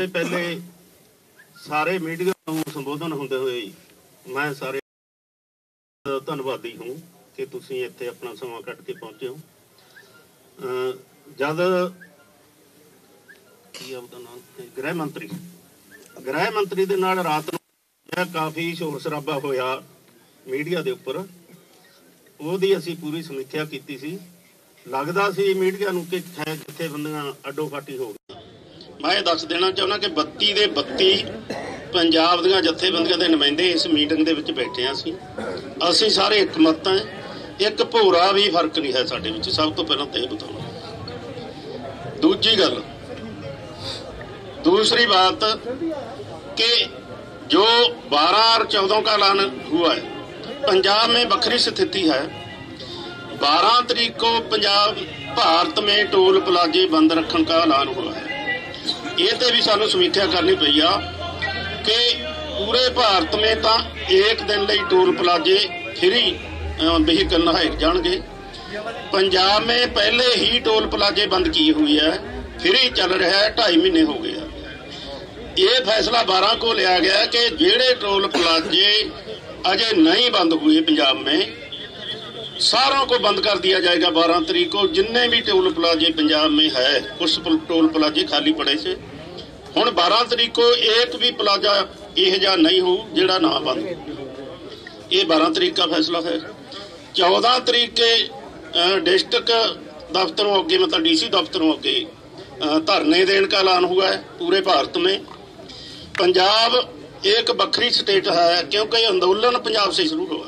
ਸੇ ਪਹਿਲੇ ਸਾਰੇ ਮੀਡੀਆ ਨੂੰ ਸੰਬੋਧਨ ਹੁੰਦੇ ਹੋਏ ਮੈਂ ਸਾਰੇ ਧੰਨਵਾਦੀ ਹਾਂ ਕਿ ਤੁਸੀਂ ਇੱਥੇ ਆਪਣਾ ਸਮਾਂ ਕੱਢ ਕੇ ਪਹੁੰਚੇ ਹੋ। ਅਹ ਜਦ ਕੀ ਆ ਨਾਮ? ਗ੍ਰਹਿ ਮੰਤਰੀ। ਗ੍ਰਹਿ ਮੰਤਰੀ ਦੇ ਨਾਲ ਰਾਤ ਨੂੰ ਕਾਫੀ ਸ਼ੋਰ ਸ਼ਰਾਬਾ ਹੋਇਆ ਮੀਡੀਆ ਦੇ ਉੱਪਰ। ਉਹਦੀ ਅਸੀਂ ਪੂਰੀ ਸਮੀਖਿਆ ਕੀਤੀ ਸੀ। ਲੱਗਦਾ ਸੀ ਮੀਡੀਆ ਨੂੰ ਕਿ ਕਿੱਥੇ ਬੰਦੀਆਂ ਅੱਡੋ ਫਾਟੀ ਹੋ ਮੈਂ ਇਹ ਦੱਸ ਦੇਣਾ ਚਾਹੁੰਦਾ ਕਿ 32 ਦੇ 32 ਪੰਜਾਬ ਦੀਆਂ ਜਥੇਬੰਦੀਆਂ ਦੇ ਨੁਮਾਇੰਦੇ ਇਸ ਮੀਟਿੰਗ ਦੇ ਵਿੱਚ ਬੈਠੇ ਆ ਅਸੀਂ ਅਸੀਂ ਸਾਰੇ ਇੱਕ ਮਤ ਹਾਂ ਇੱਕ ਭੋਰਾ ਵੀ ਫਰਕ ਨਹੀਂ ਹੈ ਸਾਡੇ ਵਿੱਚ ਸਭ ਤੋਂ ਪਹਿਲਾਂ ਤਾਂ ਇਹ ਬਤਾਉਣਾ ਦੂਜੀ ਗੱਲ दूसरी बात कि जो 12 और 14 का ऐलान हुआ है पंजाब में बखरी स्थिति है 12 तारीख को पंजाब भारत में टोल प्लाजे बंद रखने का ऐलान हुआ है ये तो भी सानू समीक्षा करनी पई आ कि पूरे भारत में तो एक दिन ਲਈ टोल प्लाजे फ्री व्हीकल नहाए जाएंगे पंजाब में पहले ही टोल प्लाजे बंद किए हुई है फ्री चल रहा है ढाई महीने हो गए हैं ਇਹ ਫੈਸਲਾ 12 को लिया गया कि जेड़े टोल प्लाजे अजय नहीं बंद हुए पंजाब में सारों को बंद कर दिया जाएगा 12 तारीख को जितने भी टोल प्लाजे पंजाब में है उस पल- टोल प्लाजे खाली पड़े से ਹੁਣ 12 ਤਰੀਕ को एक भी प्लाजा ਇਹ ਜਿਹਾ ਨਹੀਂ ਹੋ ਜਿਹੜਾ ਨਾ ਬੰਦ ਹੋ। ਇਹ 12 ਤਰੀਕ का फैसला है 14 तरीक के डिस्ट्रिक्ट दफ्तरों अगे मतलब डीसी दफ्तरों अगे अ, धरने देने का ऐलान हुआ है पूरे भारत में पंजाब एक बखरी स्टेट है क्योंकि आंदोलन पंजाब से शुरू हुआ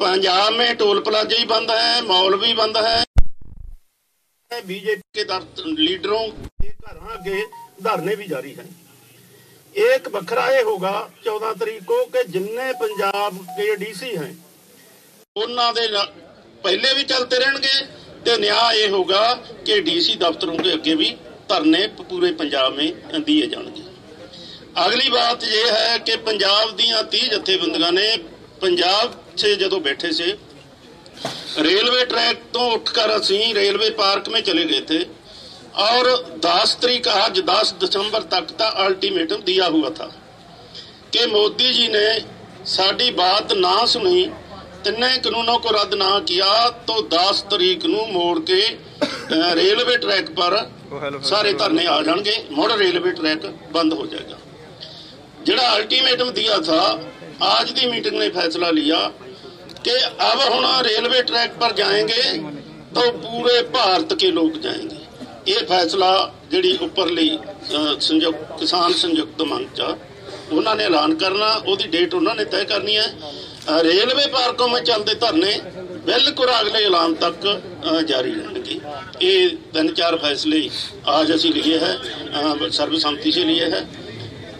पंजाब में टोल प्लाजे ही बंद है मॉल भी बंद है बीजेपी के दफ्तर- लीडरों के घर आगे धरने भी जारी हैं एक बखरा ये होगा 14 तरीक को कि जिन्ने पंजाब के डीसी हैं ਉਹਨਾਂ ਦੇ ਪਹਿਲੇ ਵੀ ਚੱਲਦੇ ਰਹਿਣਗੇ ਤੇ ਨਿਆਂ ਇਹ ਹੋਗਾ ਕਿ ਡੀਸੀ ਦਫ਼ਤਰੋਂ ਦੇ ਅੱਗੇ ਵੀ ਧਰਨੇ ਪੂਰੇ ਪੰਜਾਬ ਮੇਂ ਦਿਏ ਜਾਣਗੇ। ਅਗਲੀ ਬਾਤ ਇਹ ਹੈ ਕਿ ਪੰਜਾਬ ਦੀਆਂ 30 ਜਥੇਬੰਦੀਆਂ ਨੇ ਪੰਜਾਬ 'ਚ ਜਦੋਂ ਬੈਠੇ ਸੀ, ਰੇਲਵੇ ਟਰੈਕ ਤੋਂ ਉੱਠ ਕਰ ਅਸੀਂ ਰੇਲਵੇ ਪਾਰਕ ਮੇਂ ਚਲੇ ਗਏ ਥੇ और 10 तारीख आज 10 दिसंबर तक का अल्टीमेटम दिया हुआ था कि मोदी जी ने साडी बात ना सुनी ਤਿੰਨੇ ਕਾਨੂੰਨों को रद्द ना किया तो 10 तारीख ਨੂੰ ਮੋੜ ਕੇ ਅ, रेलवे ट्रैक पर सारे धरने आ जाएंगे मुड़ रेलवे ट्रैक बंद हो जाएगा ਜਿਹੜਾ अल्टीमेटम दिया था आज ਦੀ मीटिंग ने फैसला लिया कि अब हम रेलवे ट्रैक पर जाएंगे तो पूरे भारत के लोग जाएंगे ਇਹ ਫੈਸਲਾ ਜਿਹੜੀ ਉੱਪਰ ਲਈ ਸੰਯੁਕਤ, ਕਿਸਾਨ ਸੰਯੁਕਤ ਮੰਚਾ ਉਹਨਾਂ ਨੇ ਐਲਾਨ ਕਰਨਾ, ਉਹਦੀ ਡੇਟ ਉਹਨਾਂ ਨੇ ਤੈਅ ਕਰਨੀ ਹੈ। ਰੇਲਵੇ ਪਾਰਕੋਂ ਵਿੱਚ ਚੱਲਦੇ ਧਰਨੇ ਬਿਲਕੁਲ ਅਗਲੇ ਐਲਾਨ ਤੱਕ ਜਾਰੀ ਰਹਿਣਗੇ। ਇਹ ਤਿੰਨ ਚਾਰ ਫੈਸਲੇ ਅੱਜ ਅਸੀਂ ਲਿਖੇ ਹੈ ਸਰਬਸੰਮਤੀ ਸੇ ਲਿਖੇ ਹੈ।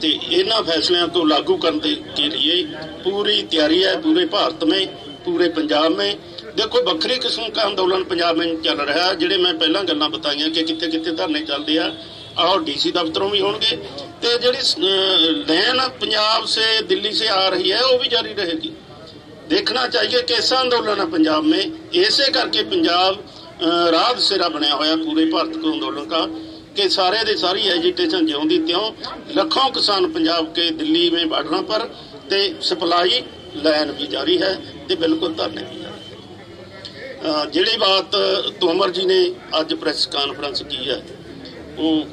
ਤੇ ਇਹਨਾਂ ਫੈਸਲਿਆਂ ਤੋਂ ਲਾਗੂ ਕਰਨ ਦੇ ਲਈ ਪੂਰੀ ਤਿਆਰੀ ਹੈ, ਪੂਰੇ ਭਾਰਤ ਮੇ, ਪੂਰੇ ਪੰਜਾਬ ਮੇ ਦੇਖੋ ਵੱਖਰੀ ਕਿਸਮ ਦਾ ਅੰਦੋਲਨ ਪੰਜਾਬ ਵਿੱਚ ਚੱਲ ਰਿਹਾ ਹੈ ਜਿਹੜੇ ਮੈਂ ਪਹਿਲਾਂ ਗੱਲਾਂ ਬਤਾਈਆਂ ਕਿ ਕਿੱਥੇ ਕਿੱਥੇ ਧਰਨੇ ਚੱਲਦੇ ਆ ਆਹ ਡੀਸੀ ਦਫ਼ਤਰੋਂ ਵੀ ਹੋਣਗੇ ਤੇ ਜਿਹੜੀ ਲੈਨ ਪੰਜਾਬ ਸੇ ਦਿੱਲੀ ਸੇ ਆ ਰਹੀ ਹੈ ਉਹ ਵੀ ਜਾਰੀ रहेगी देखना चाहिए कैसा आंदोलन है पंजाब में ऐसे करके पंजाब अ, राह सिरा बनया होया पूरे भारत को आंदोलन का कि सारे दे सारी एजिटेशन ज्यों दी त्यों ਲੱਖੋਂ किसान पंजाब के दिल्ली में बार्डर पर ते सप्लाई लाइन भी जारी है ते बिल्कुल धरने भी जारी है ਅ, ਜਿਹੜੀ ਬਾਤ ਤੋਮਰ ਜੀ ਨੇ ਅੱਜ ਪ੍ਰੈਸ ਕਾਨਫਰੰਸ ਕੀ ਹੈ ਉਹ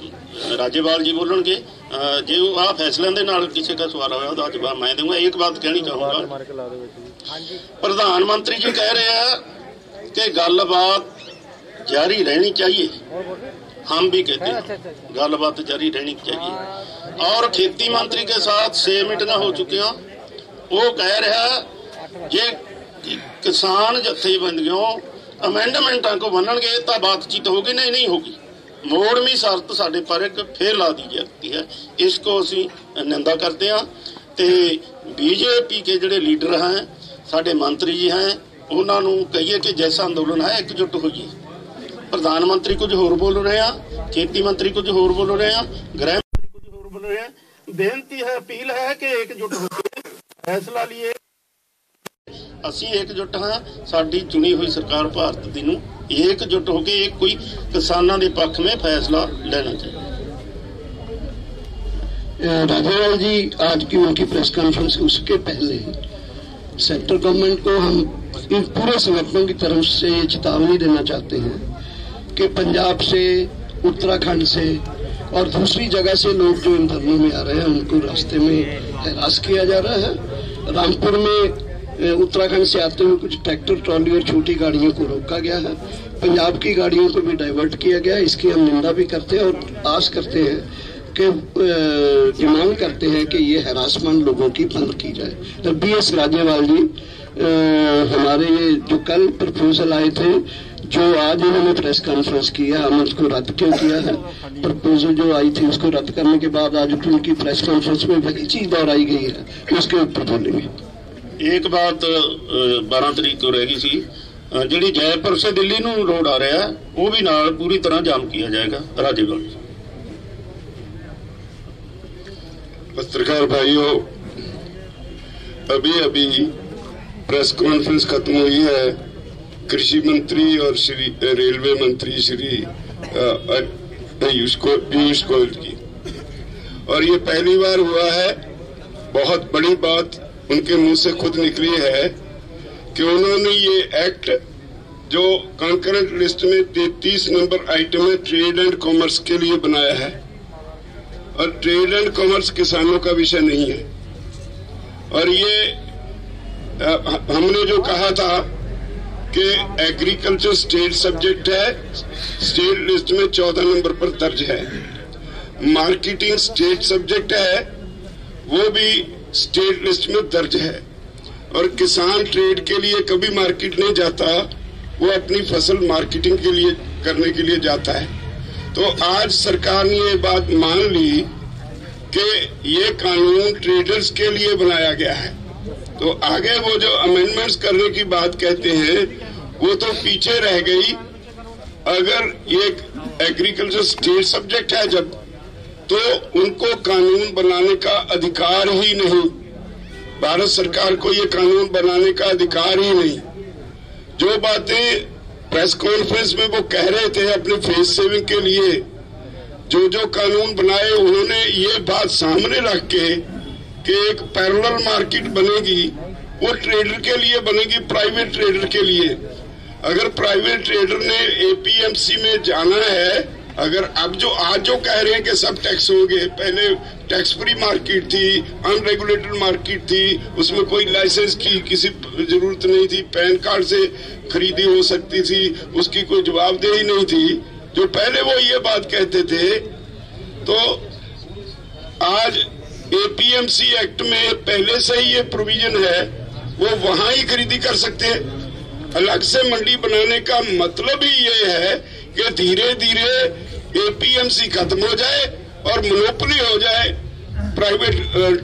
ਰਾਜੇਵਾਲ ਜੀ बोलेंगे ਅ, ਜੇ ਉਹ ਆ ਫੈਸਲਿਆਂ ਦੇ ਨਾਲ ਕਿਸੇ ਦਾ ਸਵਾਲ ਹੋਇਆ ਉਹਦਾ ਜਵਾਬ ਮੈਂ ਦੂੰਗਾ ਇੱਕ ਬਾਤ ਕਹਿਣੀ ਚਾਹੂੰਗਾ प्रधान मंत्री जी कह रहे हैं कि गलबात जारी रहनी चाहिए हम भी कहते हैं गलबात जारी रहनी चाहिए और खेती मंत्री के साथ छह मीटिंग हो चुकी हैं वो कह रहा है जे कि किसान जथेबंदियों अमेंडमेंटा को बनणगे तो बातचीत होगी नहीं नहीं होगी मोड़वी शर्त साढ़े पर एक फिर ला दी जाती है इसको ਅਸੀਂ ਨਿੰਦਾ करते हैं ਤੇ ਬੀਜੇਪੀ ਕੇ ਜਿਹੜੇ ਲੀਡਰ हैं ਸਾਡੇ ਮੰਤਰੀ ਜੀ हैं ਉਹਨਾਂ ਨੂੰ ਕਹੀਏ ਕਿ ਜੈਸਾ ਅੰਦੋਲਨ ਹੈ ਇਕਜੁੱਟ ਹੋਈਏ ਪ੍ਰਧਾਨ ਮੰਤਰੀ ਕੁਝ ਹੋਰ ਬੋਲ ਰਹੇ ਆ ਖੇਤੀ ਮੰਤਰੀ ਕੁਝ ਹੋਰ ਬੋਲ ਰਹੇ ਆ ਗ੍ਰਹਿ ਮੰਤਰੀ ਕੁਝ ਹੋਰ ਬੋਲ ਰਹੇ ਆ ਬੇਨਤੀ ਹੈ ਅਪੀਲ ਹੈ ਕਿ ਇਕਜੁੱਟ ਹੋ ਕੇ ਫੈਸਲਾ ਲਈਏ ਅਸੀਂ ਇਕਜੁੱਟ ਹਾਂ ਸਾਡੀ ਚੁਣੀ ਹੋਈ ਸਰਕਾਰ ਭਾਰਤ ਦੀ ਨੂੰ ਇਕਜੁੱਟ ਹੋ ਕੇ ਇੱਕ ਕੋਈ ਕਿਸਾਨਾਂ ਦੇ ਪੱਖ ਵਿੱਚ ਫੈਸਲਾ ਲੈਣਾ ਚਾਹੀਦਾ राजेवाल जी आज की उनकी प्रेस कॉन्फ्रेंस उसके पहले सेंट्रल गवर्नमेंट को हम इन पूरे संगठनों की तरफ से चेतावनी देना चाहते हैं कि पंजाब से उत्तराखंड से और दूसरी जगह से लोग जो इन धरनों में आ रहे हैं उनको रास्ते में हरास किया जा रहा है रामपुर में उत्तराखंड से आते हुए कुछ ट्रैक्टर, ट्रॉली और छोटी गाड़ियों को रोका गया है। पंजाब की गाड़ियों को भी डाइवर्ट किया गया इसकी हम निंदा भी करते हैं और आस करते हैं कि डिमांड करते हैं कि ये हरासमेंट लोगों की बंद की जाए। तो बी एस राज्यपाल जी हमारे ये जो कल प्रपोजल आए थे, जो आज इन्होंने प्रेस कॉन्फ्रेंस किया हम उसको रद्द क्यों किया है? प्रपोजल जो आई थी, उसको रद्द करने के बाद आज उनकी प्रेस कॉन्फ्रेंस में वही चीज़ दोहराई गई है, उसके ऊपर बोलेंगे। एक बात 12 ਤਰੀਕ ਤੋਂ ਰਹਿ ਗਈ ਸੀ ਜਿਹੜੀ ਜੈਪੁਰ ਸੇ ਦਿੱਲੀ ਨੂੰ ਰੋਡ ਆ ਰਿਹਾ ਉਹ ਵੀ ਨਾਲ ਪੂਰੀ ਤਰ੍ਹਾਂ ਜਾਮ ਕੀਤਾ ਜਾਏਗਾ ਰਾਜੇਵਾਲ पत्रकार भाइयों अभी अभी प्रेस कॉन्फ्रेंस खत्म हुई है कृषि मंत्री और श्री रेलवे मंत्री श्री पीयूष गोयल की और ये पहली बार हुआ है बहुत बड़ी बात उनके मुँह से खुद निकली है कि उन्होंने ये एक्ट जो कॉन्करेंट लिस्ट में तैतीस नंबर आइटम है ट्रेड एंड कॉमर्स के लिए बनाया है। और ट्रेड एंड कॉमर्स किसानों का विषय नहीं है। और ये हमने जो कहा था कि एग्रीकल्चर स्टेट सब्जेक्ट है स्टेट लिस्ट में चौदह नंबर पर दर्ज है। मार्केटिंग स्टेट सब्जेक्ट है, वो भी स्टेट लिस्ट में दर्ज है। और किसान ट्रेड के लिए कभी मार्केट नहीं जाता, वो अपनी फ़सल मार्केटिंग के लिए, करने के लिए जाता है। तो आज सरकार ने ये बात मान ली कि ये कानून ट्रेडर्स के लिए बनाया गया है। तो आगे वो जो अमेंडमेंट्स करने की बात कहते हैं, वो तो पीछे रह गई। अगर ये एग्रीकल्चर स्टेट सब्जेक्ट है, जब तो उनको कानून बनाने का अधिकार ही नहीं। भारत सरकार को ये कानून बनाने का अधिकार ही नहीं। जो बातें प्रेस कॉन्फ्रेंस में वो कह रहे थे अपने फेस सेविंग के लिए जो जो कानून बनाए, उन्होंने ये बात सामने रख के कि एक पैरेलल मार्केट बनेगी, वो ट्रेडर के लिए बनेगी प्राइवेट ट्रेडर के लिए। अगर प्राइवेट ट्रेडर ने एपीएमसी में जाना है अगर अब जो, आज जो कह रहे हैं कि सब टैक्स होंगे पहले टैक्स फ्री मार्केट थी अनरेगुलेटेड मार्केट थी, उसमें कोई लाइसेंस की किसी ज़रूरत नहीं थी, पैन कार्ड से खरीदी हो सकती थी, उसकी कोई जवाबदेही नहीं थी। जो पहले वो ये बात कहते थे तो आज एपीएमसी एक्ट में पहले से ही ये प्रोविज़न है, वो वहाँ ही खरीदी कर सकते हैं। अलग से मंडी बनाने का मतलब ही ये है कि धीरे धीरे एपीएमसी खत्म हो जाए और मोनोपली हो जाए प्राइवेट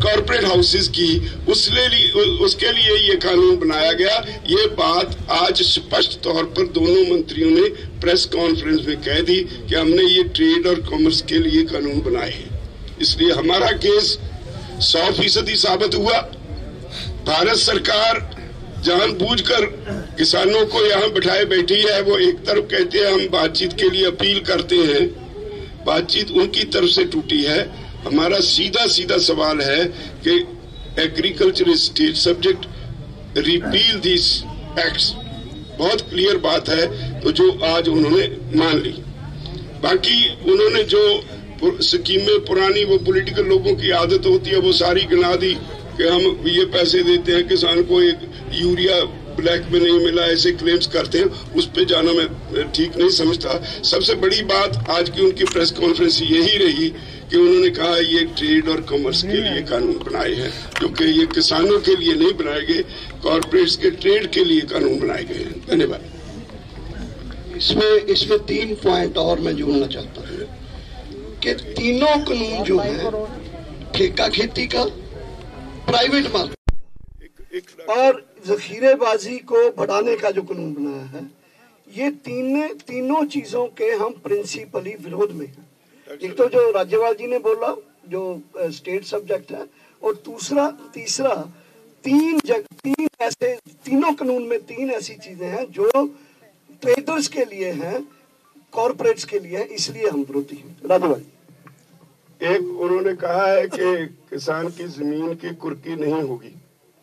कॉरपोरेट हाउसेस की उसके लिए उसके लिए ये कानून बनाया गया। ये बात आज स्पष्ट तौर पर दोनों मंत्रियों ने प्रेस कॉन्फ्रेंस में कह दी कि हमने ये ट्रेड और कॉमर्स के लिए कानून बनाए हैं। इसलिए हमारा केस सौ फ़ीसदी साबित हुआ। भारत सरकार जानबूझकर किसानों को यहाँ बिठाए बैठी है, वो एक तरफ़ कहते हैं, हम बातचीत के लिए अपील करते हैं। बातचीत उनकी तरफ़ से टूटी है। हमारा सीधा सीधा सवाल है कि agriculture state subject repeal this act बहुत क्लियर बात है तो जो आज उन्होंने मान ली। बाकी उन्होंने जो स्कीमें पुरानी, वो पॉलिटिकल लोगों की आदत होती है, वो सारी गिना दी कि हम ये पैसे देते हैं, किसान को एक यूरिया ब्लैक में नहीं मिला ऐसे क्लेम्स करते हैं उस पर जाना मैं ठीक नहीं समझता। सबसे बड़ी बात आज की उनकी प्रेस कॉन्फ्रेंस यही रही कि उन्होंने कहा ये ट्रेड और कॉमर्स के लिए कानून बनाए हैं क्योंकि ये किसानों के लिए नहीं बनाए गए कॉरपोरेट्स के ट्रेड के लिए कानून बनाए गए हैं। धन्यवाद। इसमें इसमें तीन पॉइंट और मैं जोड़ना चाहता हूँ कि तीनों कानून जो है ठेका खेती का प्राइवेट मार्केट और जखीरेबाजी को बढ़ाने का जो कानून बनाया है, ये तीन, तीनों चीज़ों के हम प्रिंसिपली विरोध में हैं। एक तो जो राज्यपाल जी ने बोला, जो स्टेट सब्जेक्ट है, और दूसरा, तीसरा, तीन जग, तीन ऐसे, तीनों कानून में तीन ऐसी चीज़ें हैं जो ट्रेडर्स के लिए हैं कॉरपोरेट्स के लिए है, इसलिए हम विरोधी हैं। राज्यपाल एक उन्होंने कहा है कि किसान की ज़मीन की कुर्की नहीं होगी।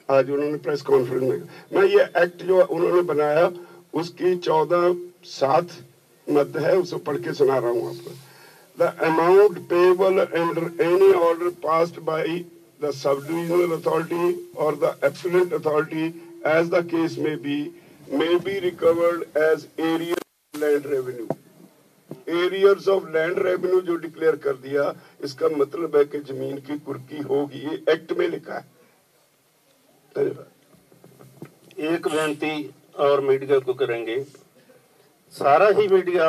आज उन्होंने प्रेस कॉन्फ्रेंस में मैं ये एक्ट जो उन्होंने बनाया, उसकी चौदह सात मत है, उसे पढ़ के सुना रहा हूँ आपको। The amount payable under any order passed by the sub divisional authority और the appellate authority as the case में be may be recovered as area land revenue. Arrears of land revenue जो डिक्लेयर कर दिया, इसका मतलब है कि ज़मीन की कुर्की होगी। ये एक्ट में लिखा है। एक विनती और मीडिया को करेंगे। सारा ही मीडिया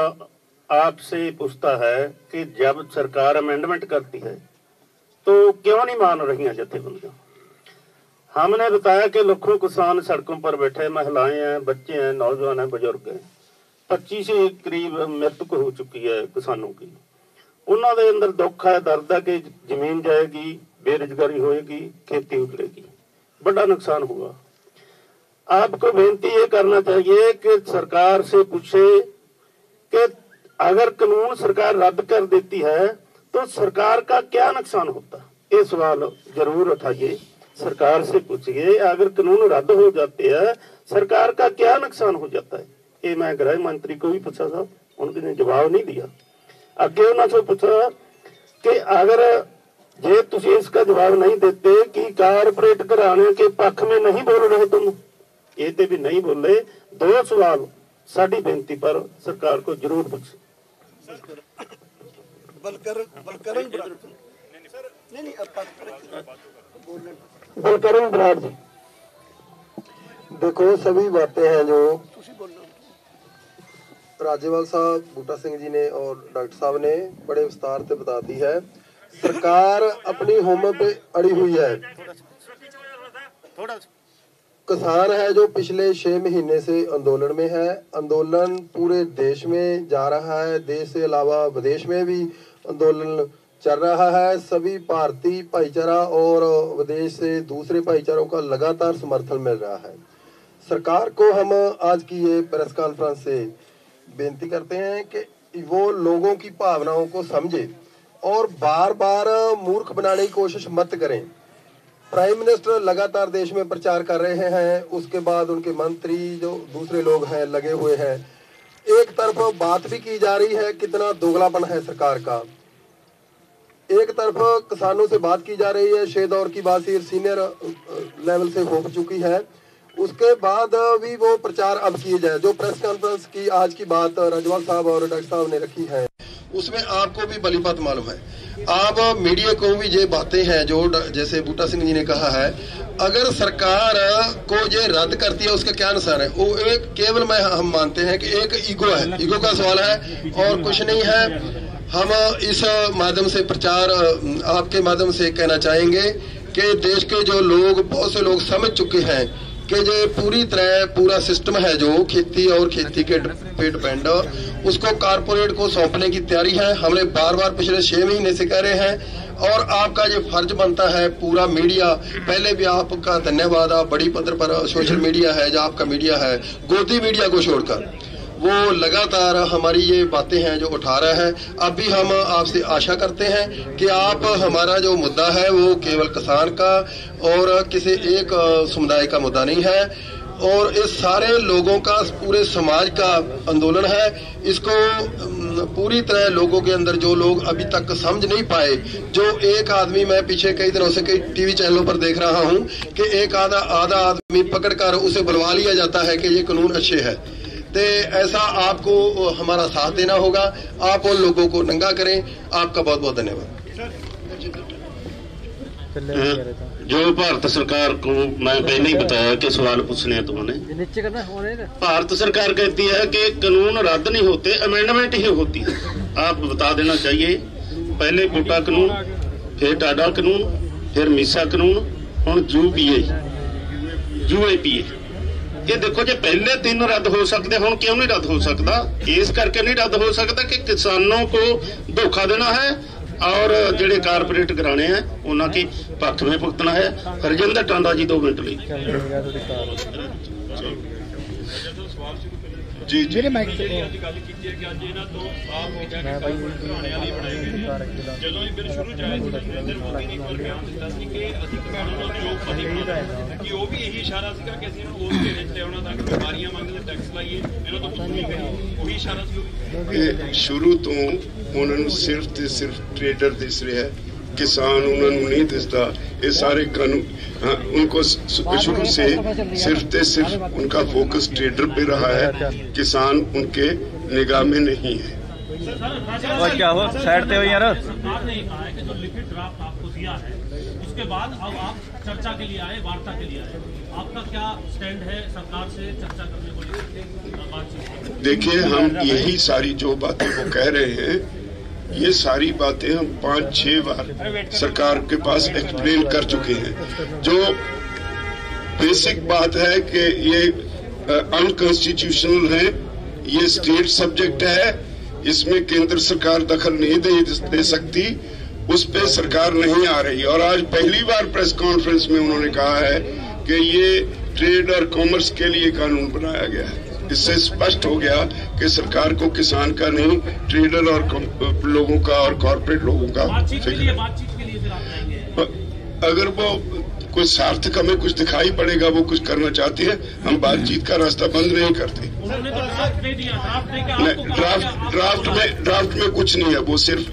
आपसे पूछता है कि जब सरकार अमेंडमेंट करती है तो क्यों नहीं मान रही हैं जथेबंदियाँ हमने बताया कि लखों किसान सड़कों पर बैठे, महिलाएँ हैं, बच्चे हैं, नौजवान हैं, बुज़ुर्ग हैं। पच्चीस के करीब मृतक हो चुकी है किसानों की। उन्होंने अंदर दुख है, दर्द है कि ज़मीन जाएगी, बेरोजगारी होएगी, खेती उखड़ेगी बड़ा नुकसान हुआ। आपको बेनती ये करना चाहिए कि सरकार से पूछे कि अगर कानून सरकार रद्द कर देती है तो सरकार का क्या नुकसान होता? ये सवाल ज़रूर उठाइए, सरकार से पूछिए। अगर कानून रद्द हो जाते हैं, सरकार का क्या नुकसान हो जाता है? ये मैं गृह मंत्री को भी पूछा था उन्होंने जवाब नहीं दिया। अगे उन्होंने पूछा कि अगर ये तुम इसका जवाब नहीं देते कि कारपोरेट घराने के पक्ष में नहीं बोल रहे तुम ये तो भी नहीं बोले दो सवाल साड़ी बेनती पर सरकार को जरूर बख्शे बलकरण बराड़ जी देखो सभी बातें हैं जो राजेवाल साहब बूटा सिंह जी ने और डॉक्टर साहब ने बड़े विस्तार से बता दी है सरकार अपनी होम पे अड़ी हुई है। किसान है जो पिछले छह महीने से आंदोलन में है। आंदोलन पूरे देश में जा रहा है। देश से अलावा विदेश में भी आंदोलन चल रहा है। सभी भारतीय भाईचारा और विदेश से दूसरे भाईचारों का लगातार समर्थन मिल रहा है। सरकार को हम आज की ये प्रेस कॉन्फ्रेंस से बेनती करते हैं कि वो लोगों की भावनाओं को समझे। और बार बार मूर्ख बनाने की कोशिश मत करें। प्राइम मिनिस्टर लगातार देश में प्रचार कर रहे हैं। उसके बाद उनके मंत्री जो दूसरे लोग हैं, लगे हुए हैं। एक तरफ़ बात भी की जा रही है, कितना दोगलापन है सरकार का। एक तरफ़ किसानों से बात की जा रही है छह दौर की बात सीनियर लेवल से हो चुकी है। उसके बाद भी वो प्रचार अब किए जाए, जो प्रेस कॉन्फ्रेंस की आज की बात रजवाल साहब और डॉक्टर साहब ने रखी है। उसमें आपको भी बलीपत मालूम है। आप मीडिया को भी ये बातें हैं, जो जैसे बूटा सिंह जी ने कहा है, अगर सरकार को ये रद्द करती है, उसका क्या अनुसार है? वो एक, केवल मैं, हम मानते हैं कि एक ईगो है। ईगो का सवाल है, और कुछ नहीं है। हम इस माध्यम से प्रचार, आपके माध्यम से कहना चाहेंगे कि देश के जो लोग, बहुत से लोग समझ चुके हैं कि जो पूरी तरह पूरा सिस्टम है जो खेती और खेती के पे डिपेंड उसको कारपोरेट को सौंपने की तैयारी है। हमने बार बार पिछले छह महीने से कह रहे हैं। और आपका ये फ़र्ज़ बनता है पूरा मीडिया पहले भी आपका धन्यवाद। आप बड़ी पत्र पर सोशल मीडिया है, जो आपका मीडिया है। गोदी मीडिया को छोड़कर। वो लगातार हमारी ये बातें हैं जो उठा रहा है। अब भी हम आपसे आशा करते हैं कि आप, हमारा जो मुद्दा है, वो केवल किसान का और किसी एक समुदाय का मुद्दा नहीं है। और इस सारे लोगों का पूरे समाज का आंदोलन है। इसको पूरी तरह लोगों के अंदर जो लोग अभी तक समझ नहीं पाए, जो एक आदमी मैं पीछे कई दिनों से कई टीवी चैनलों पर देख रहा हूँ कि एक आधा आधा आदमी पकड़कर उसे बुलवा लिया जाता है कि ये कानून अच्छे है। तो ऐसा आपको हमारा साथ देना होगा आप उन लोगों को नंगा करें आपका बहुत बहुत धन्यवाद जो भारत सरकार को मैं पहले ही बताया कि सवाल पूछने हैं तुमने भारत सरकार कहती है कि कानून रद्द नहीं होते अमेंडमेंट ही होती है आप बता देना चाहिए पहले कोटा कानून फिर टाडा कानून फिर मीसा कानून और जू P A U A P A ਕਿ ਦੇਖੋ ਜੇ ਪਹਿਲੇ ਤਿੰਨ ਰੱਦ ਹੋ ਸਕਦੇ, ਹੁਣ ਕਿਉਂ ਨਹੀਂ ਰੱਦ ਹੋ ਸਕਦਾ? ਇਸ ਕਰਕੇ ਨਹੀਂ ਰੱਦ ਹੋ ਸਕਦਾ ਕਿ ਕਿਸਾਨਾਂ ਕੋ ਧੋਖਾ ਦੇਣਾ ਹੈ ਔਰ ਜਿਹੜੇ ਕਾਰਪੋਰੇਟ ਘਰਾਣੇ ਆ ਉਹਨਾਂ ਕੀ ਪੱਖ ਵਿੱਚ ਭੁਗਤਣਾ ਹੈ? ਹਰਜਿੰਦਰ ਟਾਂਡਾ ਜੀ, ਦੋ ਮਿੰਟ ਲਈ। ਜੀ ਜੀ। ਮੇਰੇ ਮਾਈਕ ਤੇ। ਜਿਹੜੀ ਅੱਜ ਗੱਲ ਕੀਤੀ ਹੈ ਕਿ ਅੱਜ ਇਹਨਾਂ ਤੋਂ ਸਾਫ਼ ਹੋ ਗਿਆ ਕਿ ਸਭ ਘਰਾਣੇ ਵਾਲੇ ਬਣਾਏ ਗਏ ਨੇ। ਜਦੋਂ ਇਹ ਬਿੱਲ ਸ਼ੁਰੂ ਚ ਆਇਆ ਸੀ ਨਰਿੰਦਰ ਮੋਦੀ ਨੇ ਵਾਰ ਬਿਆਨ ਦਿੱਤਾ ਸੀ ਕਿ ਅਸੀਂ ਘਰਾਣਿਆਂ ਨੂੰ ਜੋ ਪਤੀ ਬਣਾਉਣਾ ਕਿ ਉਹ ਵੀ ਇਹੀ ਇਸ਼ਾਰਾ ਸੀਗਾ ਕਿ ਅਸੀਂ ਇਹਨਾਂ ਨੂੰ ਉਸ ਘੇਰੇ 'ਚ ਲਿਆਉਣਾ ਤਾਂ ਕਿ ਬਿਮਾਰੀਆਂ ਮੰਗਦੇ ਟੈਕਸ ਲਾਈਏ ਇਹਨਾਂ ਤੋਂ ਵਸੂਲੀ ਕਰੀਏ ਉਹੀ ਇਸ਼ਾਰਾ ਸੀ ਉਹ ਵੀ। ਇਹ ਸ਼ੁਰੂ ਤੋਂ ਉਹਨਾਂ ਨੂੰ ਸਿਰਫ ਤੇ ਸਿਰਫ ਟ੍ਰੇਡਰ ਦਿਸ ਰਿਹਾ ਹੈ। किसान उन्होंने नहीं दिसता। ये सारे कानून हाँ, उनको शुरू से सिर्फ़ ते सिर्फ़ उनका फोकस ट्रेडर पे रहा है। किसान उनके निगाह में नहीं है। और क्या हो साइड पे हो यार? सरकार ने कहा है कि जो लिखित ड्राफ्ट आपको दिया है उसके बाद अब आप चर्चा के लिए आए वार्ता के लिए आए। आपका क्या स्टैंड है सरकार से चर्चा करने को लेकर? देखिए हम यही सारी जो बातें वो कह रहे हैं ये सारी बातें हम पाँच छह बार सरकार के पास एक्सप्लेन कर चुके हैं। जो बेसिक बात है कि ये अनकॉन्स्टिट्यूशनल है ये स्टेट सब्जेक्ट है इसमें केंद्र सरकार दखल नहीं दे, दे सकती उस पे सरकार नहीं आ रही। और आज पहली बार प्रेस कॉन्फ्रेंस में उन्होंने कहा है कि ये ट्रेड और कॉमर्स के लिए कानून बनाया गया है। इससे स्पष्ट हो गया कि सरकार को किसान का नहीं ट्रेडर और लोगों का और कॉरपोरेट लोगों का के लिए के लिए अगर वो कोई सार्थक हमें कुछ दिखाई पड़ेगा वो कुछ करना चाहती है हम बातचीत का रास्ता बंद नहीं करते। तो ड्राफ्ट कि ड्राफ्ट में ड्राफ्ट में कुछ नहीं है वो सिर्फ़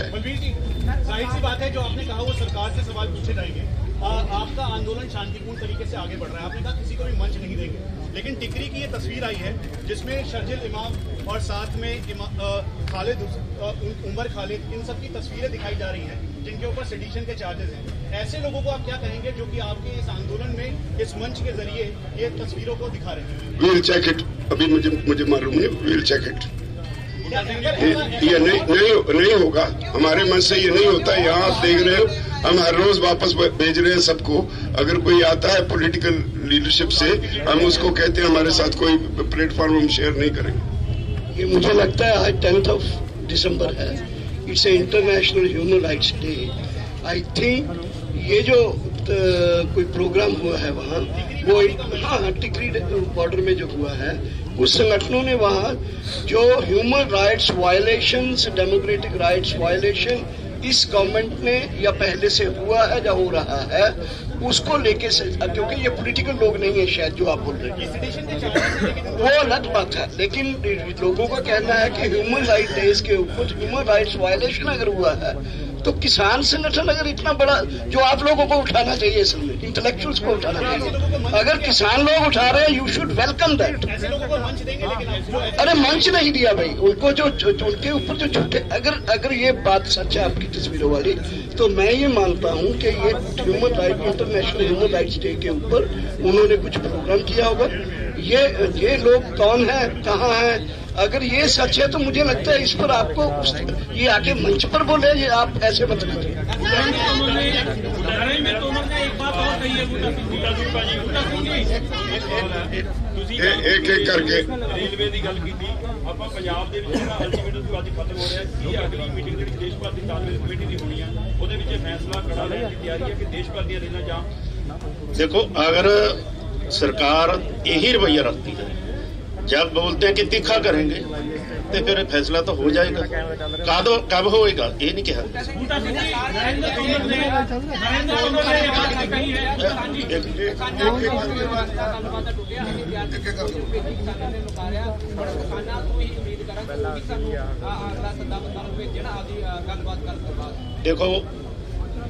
है। ज़ाहिर सी बात है जो आपने कहा वो सरकार से सवाल पूछे जाएँगे। आपका आंदोलन शांतिपूर्ण तरीके से आगे बढ़ रहा है। आपने कहा किसी को भी मंच नहीं देंगे। लेकिन टिकरी की ये तस्वीर आई है जिसमें शर्जिल इमाम और साथ में खालिद उमर खालिद इन सब की तस्वीरें दिखाई जा रही हैं जिनके ऊपर सिटीशन के चार्जेस हैं। ऐसे लोगों को आप क्या कहेंगे जो कि आपके इस आंदोलन में इस मंच के ज़रिए ये तस्वीरों को दिखा रहे हैं? जैकेट अभी मुझे मुझे मालूम नहीं व्हील जैकेट ये नहीं नहीं नहीं होगा। हमारे मन से ये नहीं होता यहाँ आप देख रहे हो हम हर रोज वापस भेज रहे हैं सबको। अगर कोई आता है पॉलिटिकल लीडरशिप से, हम उसको कहते हैं, हमारे साथ कोई प्लेटफॉर्म हम शेयर नहीं करेंगे. ये मुझे लगता है आज टेंथ ऑफ़ दिसंबर है। It's a international human rights day I think ये जो कोई प्रोग्राम हुआ है वहाँ, वो हाँ टिकरी बॉर्डर में जो हुआ है उस संगठनों ने वहाँ जो human rights violations democratic rights violation इस गवर्नमेंट ने या पहले से हुआ है या हो रहा है, उसको लेके क्योंकि ये पॉलिटिकल लोग नहीं है शायद जो आप बोल रहे हैं। वो अलग बात है, लेकिन लोगों का कहना है कि ह्यूमन राइट के ऊपर ह्यूमन राइट्स वायलेशन अगर हुआ है तो किसान संगठन अगर इतना बड़ा, जो आप लोगों को उठाना चाहिए असल में इंटेलेक्चुअल्स को उठाना चाहिए। अगर किसान लोग उठा रहे हैं यू शुड वेलकम दैट अरे मंच नहीं दिया भाई, उनको जो उनके ऊपर जो झूठे, अगर अगर ये बात सच है आपकी तस्वीरों वाली तो मैं ये मानता हूँ कि ये human right international human rights day के ऊपर उन्होंने कुछ प्रोग्राम किया होगा। ये ये लोग कौन है, कहाँ है अगर ये सच है तो मुझे लगता है इस पर आपको उस- ये आके मंच पर बोले ये आप ऐसे मत कीजिए नरेंद्र तोमर ने नरेंद्र तोमर ने एक बात और कही है बूटा सिंह जी बूटा सिंह जी ਤੁਸੀਂ ए- एक एक करके ਰੇਲਵੇ ਦੀ ਗੱਲ ਕੀਤੀ ਆਪਾਂ ਪੰਜਾਬ ਦੇ ਵਿੱਚ ਜਿਹੜਾ ਅਲਟੀਮੇਟਮ ਜੋ ਅੱਜ ਖਤਮ ਹੋ ਰਿਹਾ ਕੀ ਅਗਲੀ ਮੀਟਿੰਗ ਜਿਹੜੀ ਦੇਸ਼ ਭਰ ਦੀ ਤਾਲਮੇਲ ਕਮੇਟੀ ਦੀ ਹੋਣੀ ਆ ਉਹਦੇ ਵਿੱਚ ਇਹ ਫੈਸਲਾ ਕਰਾ ਲੈਣ ਦੀ ਤਿਆਰੀ ਹੈ ਕਿ ਦੇਸ਼ ਭਰ ਦੀਆਂ ਰੇਲਾਂ ਜਾਂ देखो अगर सरकार यही रवैया रखती है जब बोलते हैं कि तीखा करेंगे तो फिर फैसला तो हो जाएगा। कब कब होएगा, ये नहीं कहा। देखो,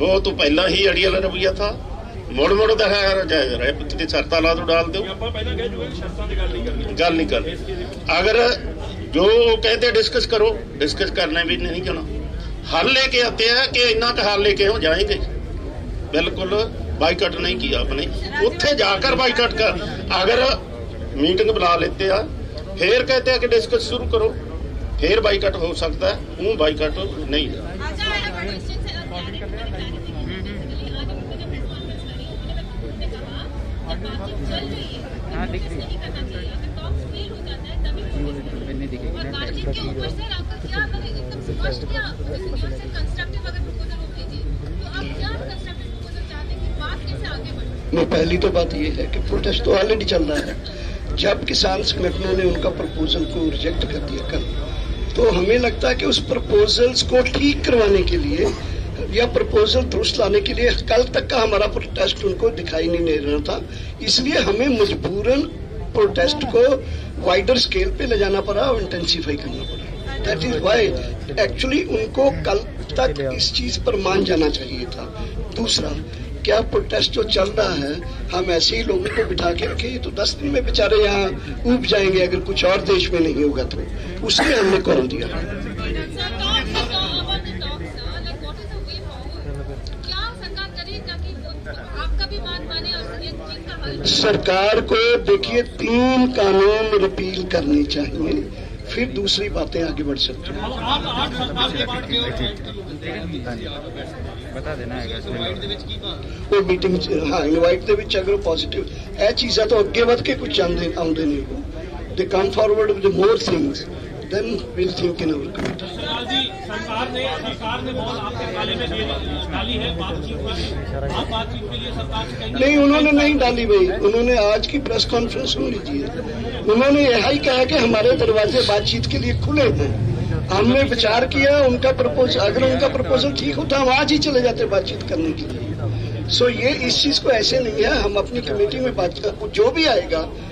वो तो पहला ही अड़ियल रवैया था। मुड़ मुड़ दिखाया जाए रहे कितनी शर्ता ला दो डाल दो ਆਪਾਂ ਪਹਿਲਾਂ ਕਹਿ ਚੁੱਕੇ ਕਿ ਸ਼ਰਤਾਂ ਦੀ ਗੱਲ ਨਹੀਂ ਕਰਨੀ गल नहीं कर अगर जो कहते डिस्कस करो डिस्कस करने भी नहीं जाना हल लेके आते हैं कि इतना का हल लेके हो जाएंगे बिल्कुल बाइकआउट नहीं किया आपने उत्थे जाकर बाइकआउट कर अगर मीटिंग बुला लेते हैं फिर कहते हैं कि डिस्कस शुरू करो फिर बाइकआउट हो सकता है वो बाइकआउट नहीं है दिख रही पहली तो बात ये है कि प्रोटेस्ट तो ऑलरेडी चल रहा है। जब किसान संगठनों ने उनका प्रपोजल को रिजेक्ट कर दिया कल तो हमें लगता है कि उस प्रपोजल्स को ठीक करवाने के लिए या प्रपोजल दुरुस्त लाने के लिए कल तक का हमारा प्रोटेस्ट उनको दिखाई नहीं दे रहा था। इसलिए हमें मजबूरन प्रोटेस्ट को वाइडर स्केल पे ले जाना पड़ा और इंटेंसिफाई करना पड़ा। दैट इज़ वाई एक्चुअली उनको कल तक इस चीज़ पर मान जाना चाहिए था। दूसरा, क्या प्रोटेस्ट जो चल रहा है, हम ऐसे ही लोगों को बिठा के रखे तो दस दिन में बेचारे यहाँ उब जाएँगे अगर कुछ और देश में नहीं होगा तो। उसने हमने कॉल दिया Sir, talks uh, about the talks, sir. Like, what is the way forward? क्या सरकार करे ताकि वो- आपका भी बात माने और ये चीज़ का हल सरकार को देखिए तीन कानून रिपील करनी चाहिए फिर दूसरी बातें आगे बढ़ सकती हैं अब आप आप सरकार के बाद बता देना है ਉਹ ਮੀਟਿੰਗ ਚ ਹਾਂ ਇਨਵਾਈਟ ਦੇ ਵਿੱਚ ਅਗਰ ਪੋਜ਼ਿਟਿਵ ਇਹ ਚੀਜ਼ਾਂ ਤੋਂ ਅੱਗੇ ਵੱਧ ਕੇ ਕੁਝ ਆਉਂਦੇ ਆਉਂਦੇ ਨਹੀਂ ਹੋ ਦੇ come forward with more things then we'll think in our committee. सरकार ने सरकार ने बहुत आपके काले में डाली है, बातचीत आप बातचीत के लिए सरकार से नहीं, उन्होंने नहीं डाली भाई। उन्होंने आज की प्रेस कॉन्फ्रेंस सुन लीजिए उन्होंने यह ही कहा कि हमारे दरवाजे बातचीत के लिए खुले हैं। हमने विचार किया, उनका प्रपोजल अगर उनका प्रपोजल ठीक होता, हम आज ही चले जाते बातचीत करने के लिए। सो ये इस चीज़ को ऐसे नहीं है। हम अपनी कमेटी में बात जो भी आएगा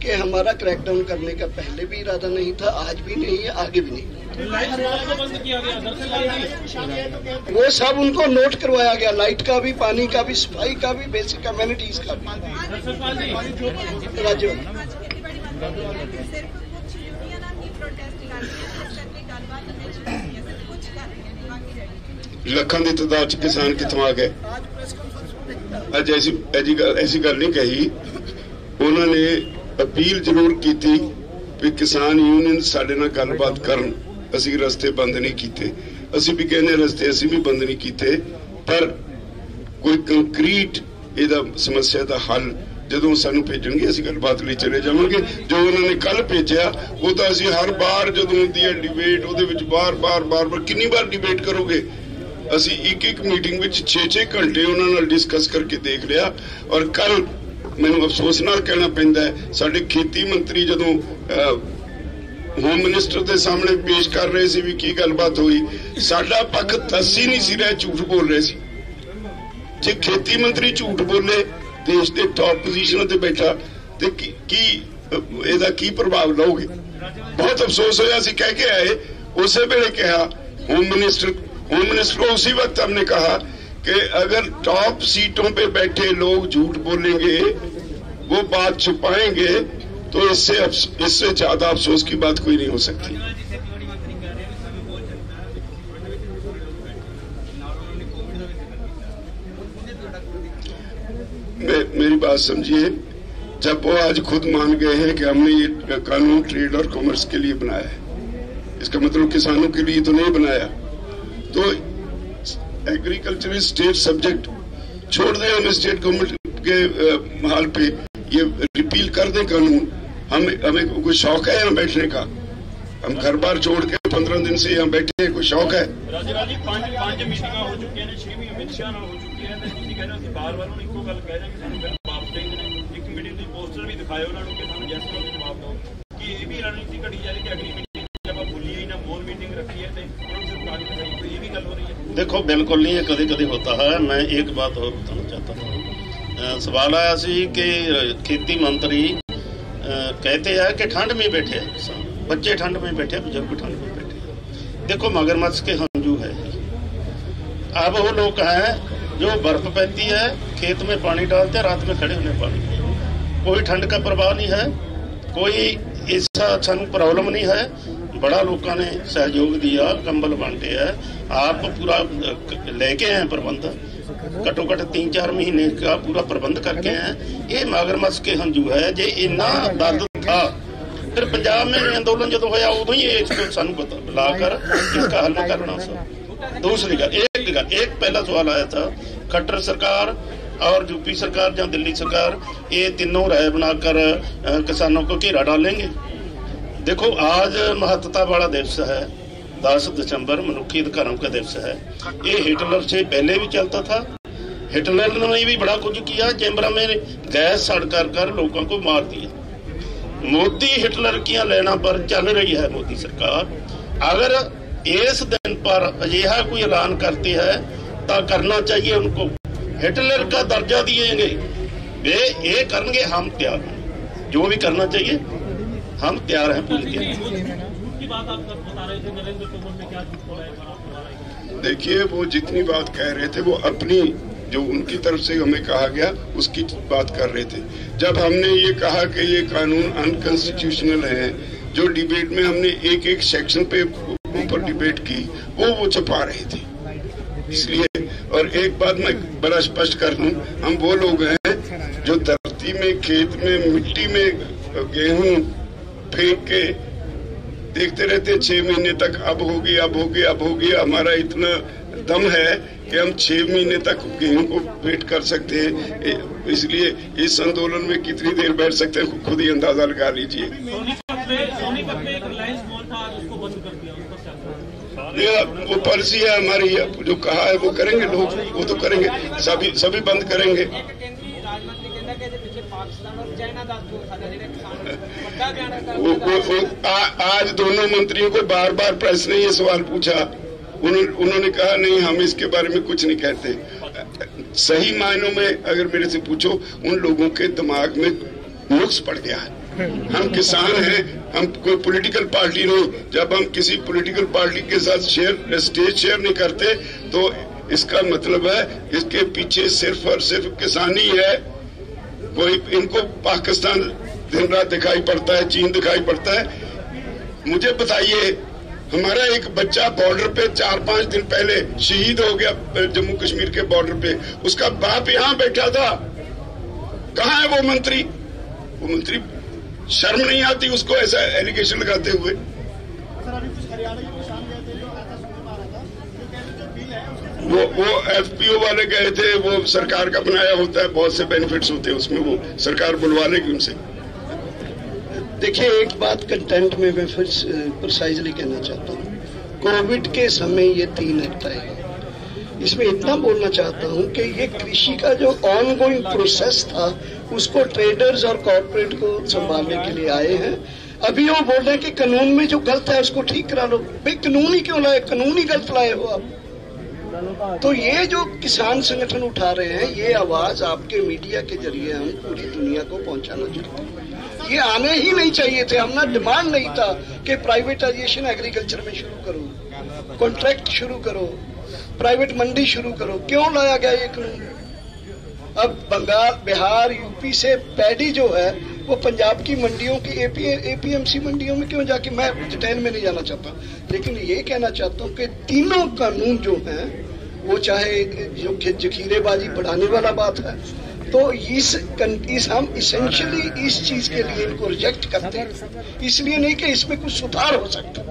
कि हमारा क्रैकडाउन करने का पहले भी इरादा नहीं था आज भी नहीं है आगे भी नहीं लाइट सप्लाई को बंद किया गया दरअसल जी वो सब उनको नोट करवाया गया लाइट का भी पानी का भी सफाई का भी बेसिक कम्युनिटीज का भी दरअसल जी राज्य ਸਿਰਫ ਕੁਝ ਯੂਨੀਅਨਾਂ ਹੀ ਪ੍ਰੋਟੈਸਟ ਕਰ ਰਹੀਆਂ ਨੇ ਤੱਕ ਗੱਲਬਾਤ ਨਹੀਂ ਸ਼ੁਰੂ ਹੋਈ ਹੈ ਸਿਰਫ ਕੁਝ ਕਰ ਰਹੀਆਂ ਨੇ ਬਾਕੀ ਰਹਿ ਲੱਖਾਂ ਦੀ ਤਾਦਾਦ ਚ ਕਿਸਾਨ ਕਿੱਥੋਂ ਆ ਗਏ ਅੱਜ ਐਸੀ ਐਸੀ ਗੱਲ ਐਸੀ ਗੱਲ ਨਹੀਂ ਕਹੀ ਉਹਨਾਂ ਨੇ ਅਪੀਲ ਜ਼ਰੂਰ ਕੀਤੀ ਵੀ ਕਿਸਾਨ ਯੂਨੀਅਨ ਸਾਡੇ ਨਾਲ ਗੱਲਬਾਤ ਕਰਨ। ਅਸੀਂ ਰਸਤੇ ਬੰਦ ਨਹੀਂ ਕੀਤੇ। ਅਸੀਂ ਵੀ ਕਹਿੰਦੇ ਰਸਤੇ ਅਸੀਂ ਵੀ ਬੰਦ ਨਹੀਂ ਕੀਤੇ, ਪਰ ਕੋਈ ਕੰਕਰੀਟ ਇਹਦਾ ਸਮੱਸਿਆ ਦਾ ਹੱਲ ਜਦੋਂ ਸਾਨੂੰ ਭੇਜਣਗੇ, ਅਸੀਂ ਗੱਲਬਾਤ ਲਈ ਚਲੇ ਜਾਵਾਂਗੇ। ਜੋ ਉਹਨਾਂ ਨੇ ਕੱਲ ਭੇਜਿਆ, ਉਹ ਤਾਂ ਅਸੀਂ ਹਰ ਵਾਰ ਜਦੋਂ ਹੁੰਦੀ ਹੈ ਡਿਬੇਟ ਉਹਦੇ ਵਿੱਚ ਬਾਰ-ਬਾਰ ਬਾਰ-ਬਾਰ ਕਿੰਨੀ ਵਾਰ ਡਿਬੇਟ ਕਰੋਗੇ? ਅਸੀਂ ਇੱਕ ਇੱਕ ਮੀਟਿੰਗ ਵਿੱਚ 6-6 ਘੰਟੇ ਉਹਨਾਂ ਨਾਲ ਡਿਸਕਸ ਕਰਕੇ ਦੇਖ ਲਿਆ ਔਰ ਕੱਲ ਮੈਨੂੰ ਅਫਸੋਸ ਨਾਲ ਕਹਿਣਾ ਪੈਂਦਾ ਹੈ ਸਾਡੇ ਖੇਤੀ ਮੰਤਰੀ ਜਦੋਂ ਅਹ, ਹੋਮ ਮਿਨਿਸਟਰ ਦੇ ਸਾਹਮਣੇ ਪੇਸ਼ ਕਰ ਰਹੇ ਸੀ ਵੀ ਕੀ ਗੱਲਬਾਤ ਹੋਈ ਸਾਡਾ ਪੱਖ ਦੱਸ ਹੀ ਨਹੀਂ ਸੀ ਰਿਹਾ ਝੂਠ ਬੋਲ ਰਹੇ ਸੀ ਜੇ ਖੇਤੀ ਮੰਤਰੀ ਝੂਠ ਬੋਲੇ ਦੇਸ਼ ਦੇ ਟੌਪ ਪੋਜੀਸ਼ਨ ਤੇ ਬੈਠਾ ਤੇ ਕੀ ਕੀ, ਅਹ, ਇਹਦਾ ਕੀ ਪ੍ਰਭਾਵ ਲਓਗੇ ਬਹੁਤ ਅਫਸੋਸ ਹੋਇਆ ਸੀ ਕਹਿ ਕੇ ਆਏ ਉਸੇ ਵੇਲੇ ਕਿਹਾ होम मिनिस्टर होम मिनिस्टर को उसी वक्त हमने कहा कि अगर टॉप सीटों पे बैठे लोग झूठ बोलेंगे, वो बात छुपाएँगे तो इससे इससे ज़्यादा अफसोस की बात कोई नहीं हो सकती। मे- मेरी बात समझिए, जब वो आज खुद मान गए हैं कि हमने ये कानून, ट्रेड और कॉमर्स के लिए बनाया है, इसका मतलब किसानों के लिए तो नहीं बनाया तो एग्रीकल्चर इज स्टेट सब्जेक्ट छोड़ दें हम स्टेट गवर्नमेंट के अ, हाल पे ये रिपील कर दें कानून हम हमें कोई शौक है यहाँ बैठने का हम घर बार छोड़ के पंद्रह दिन से यहाँ बैठे हैं कोई शौक है ਰਾਜੇ ਰਾਜੀ ਪੰਜ ਪੰਜ ਮੀਟਿੰਗਾਂ ਹੋ ਚੁੱਕੀਆਂ ਨੇ ਛੇਵੀਂ ਅਮਿਤ ਸ਼ਾਹ ਨਾਲ ਹੋ ਚੁੱਕੀ ਹੈ ਤੇ ਤੁਸੀਂ ਕਹਿੰਦੇ ਹੋ ਅਸੀਂ ਬਾਰ-ਬਾਰ ਉਹਨੂੰ ਇੱਕੋ ਗੱਲ ਕਹਿ ਰਹੇ ਹਾਂ ਕਿ ਸਾਨੂੰ ਬਿੱਲ ਵਾਪਸ ਚਾਹੀਦੇ ਨੇ ਇੱਕ ਮੀਟਿੰਗ ਦੀ ਪੋਸਟਰ ਵੀ ਦਿਖਾਇਓ ਉਹਨਾਂ ਨੂੰ ਗੱਲ ਹੋ ਰਹੀ है देखो बिल्कुल नहीं ये कभी कभी होता है मैं एक बात और बताना चाहता था अ, सवाल आया सी कि अ, खेती मंत्री अ, कहते हैं कि ठंड में बैठे हैं किसान बच्चे ठंड में बैठे हैं बुजुर्ग ठंड में बैठे हैं देखो मगरमच्छ के हंजू है अब वो लोग हैं जो बर्फ पैती है खेत में पानी डालते हैं रात में खड़े होने पानी कोई ठंड का प्रभाव नहीं है कोई ऐसा ਸਾਨੂੰ प्रॉब्लम नहीं है बड़ा लोगों ने सहयोग दिया कंबल बांटे है आप पूरा अ, क- लेके हैं प्रबंध घट्टो घट तीन चार महीने का पूरा प्रबंध करके हैं ये मगरमच्छ के हंजू है जे इन्ना दर्द था ਫਿਰ ਪੰਜਾਬ में आंदोलन ਜਦੋਂ ਹੋਇਆ ਉਦੋਂ ਹੀ ਇਹ इसको ਸਾਨੂੰ बता ला कर इसका हल करना सर दूसरी गल एक गल एक पहला सवाल आया था खट्टर सरकार और यूपी सरकार या दिल्ली सरकार ये तीनों राय बनाकर अ, किसानों को घेरा डालेंगे देखो, आज महत्ता वाला दिवस है। 10 दिसंबर मनुखी अधिकारों का दिवस है। ये हिटलर से पहले भी चलता था। हिटलर ने भी बड़ा कुछ किया। चैम्बर में गैस सड़ कर कर लोगों को मार दिया। मोदी हिटलर की लेना पर चल रही है मोदी सरकार। अगर इस दिन पर अजिहा कोई ऐलान करती है तो करना चाहिए उनको। हिटलर का दर्जा दिएँगे। वे ये करेंगे, हम तैयार हैं जो भी करना चाहिए हम तैयार हैं पूरी तैयार देखिए, वो जितनी बात कह रहे थे, वो अपनी, जो उनकी तरफ़ से हमें कहा गया, उसकी बात कर रहे थे। जब हमने ये कहा कि ये कानून अनकॉन्स्टिट्यूशनल है, जो डिबेट में हमने एक एक सेक्शन पे ऊपर डिबेट की, वो वो छपा रहे थे। इसलिए, और एक बात मैं बड़ा स्पष्ट कर दूँ, हम वो लोग हैं जो धरती में, खेत में, मिट्टी में गेहूँ फेंक के देखते रहते छह महीने तक अब होगी अब होगी अब होगी हमारा इतना दम है कि हम छह महीने तक गेहूँ को वेट कर सकते हैं। इसलिए इस आंदोलन में कितनी देर बैठ सकते हैं खुद ही अंदाज़ा लगा लीजिए। वो पॉलिसी है हमारी जो कहा है वो करेंगे लोग वो तो करेंगे सभी सभी बंद करेंगे। आज दोनों मंत्रियों को बार बार प्रेस ने ये सवाल पूछा। उन्होंने उन्होंने कहा, नहीं, हम इसके बारे में कुछ नहीं कहते। सही मायनों में अगर मेरे से पूछो, उन लोगों के दिमाग में नुक्स पड़ गया है। हम किसान हैं, हम कोई पॉलिटिकल पार्टी नहीं। जब हम किसी पॉलिटिकल पार्टी के साथ शेयर स्टेज शेयर नहीं करते तो इसका मतलब है, इसके पीछे सिर्फ़ और सिर्फ़ किसानी है। कोई इनको पाकिस्तान दिन रात दिखाई पड़ता है चीन दिखाई पड़ता है। मुझे बताइए हमारा एक बच्चा बॉर्डर पे चार पाँच दिन पहले शहीद हो गया जम्मू कश्मीर के बॉर्डर पे। उसका बाप यहाँ बैठा था। कहा है वो मंत्री? वो मंत्री शर्म नहीं आती उसको ऐसा एलिगेशन लगाते हुए। उसके वो वो एफपीओ वाले गए थे वो सरकार का बनाया होता है बहुत से बेनिफिट्स होते हैं उसमें वो सरकार बुलवा लेगी उनसे। देखिए, एक बात कंटेंट में मैं फिर प्रिसाइजली कहना चाहता हूँ। कोविड के समय ये तीन एक्ट है। इसमें इतना बोलना चाहता हूँ कि ये कृषि का जो ऑन गोइंग प्रोसेस था, उसको ट्रेडर्स और कॉरपोरेट को संभालने के लिए आए हैं। अभी वो बोल रहे हैं कि कानून में जो गलत है, उसको ठीक करा लो। भाई, कानून ही क्यों लाए? कानून ही गलत लाए हो आप। तो ये जो किसान संगठन उठा रहे हैं, ये आवाज़ आपके मीडिया के ज़रिए हम पूरी दुनिया को पहुंचाना चाहते हैं। ये आने ही नहीं चाहिए थे। हमने डिमांड नहीं था कि प्राइवेटाइजेशन एग्रीकल्चर में शुरू करो। कॉन्ट्रैक्ट शुरू करो। प्राइवेट मंडी शुरू करो। क्यों लाया गया ये कानून अब बंगाल, बिहार, यूपी से पैडी जो है, वो पंजाब की मंडियों की एपी एपीएमसी मंडियों में क्यों जाके? मैं डिटेल में नहीं जाना चाहता। लेकिन ये कहना चाहता हूँ कि तीनों कानून जो हैं, वो चाहे जो जखीरेबाजी बढ़ाने वाला बात है तो इस, इस हम इसेंशियली इस चीज़ के लिए इनको रिजेक्ट करते हैं। इसलिए नहीं कि इसमें कुछ सुधार हो सकता।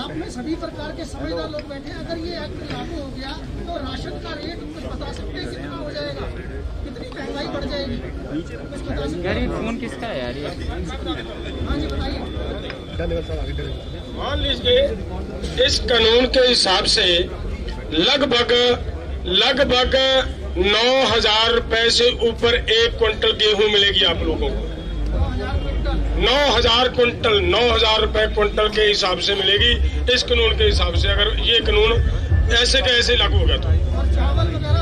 आप में सभी प्रकार के समझदार लोग बैठे हैं। अगर ये एक्ट लागू हो गया तो राशन का रेट कुछ बता सकते हैं कितना हो जाएगा? कितनी महँगाई बढ़ जाएगी? कुछ बता सकते हैं? फ़ोन किसका है यार? ये हाँ जी बताइए। मान लीजिए इस कानून के हिसाब से लगभग लगभग नौ हज़ार रुपए से ऊपर एक क्विंटल गेहूँ मिलेगी आप लोगों को। नौ हज़ार क्विंटल नौ हज़ार रुपए क्विंटल के हिसाब से मिलेगी। इस कानून के हिसाब से अगर ये कानून ऐसे के ऐसे लागू तो।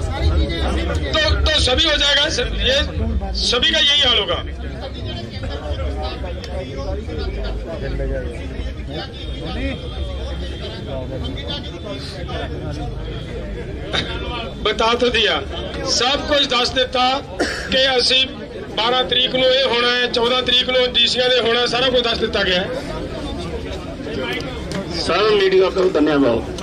सारी चीज़ें ऐसी बढ़ तो, तो सभी हो जाएगा सब- ये सभी का यही हाल होगा। ਬਤਾਤ ਦਿਆ। ਸਭ ਕੁਝ ਦੱਸ ਦਿੱਤਾ ਕਿ ਅਸੀਂ 12 ਤਰੀਕ ਨੂੰ ਇਹ ਹੋਣਾ ਹੈ 14 ਤਰੀਕ ਨੂੰ ਡੀਸੀਆਂ ਦੇ ਹੋਣਾ ਸਾਰਾ ਕੁਝ ਦੱਸ ਦਿੱਤਾ ਗਿਆ ਹੈ। ਮੀਡੀਆ ਦਾ ਧੰਨਵਾਦ।